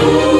Ooh.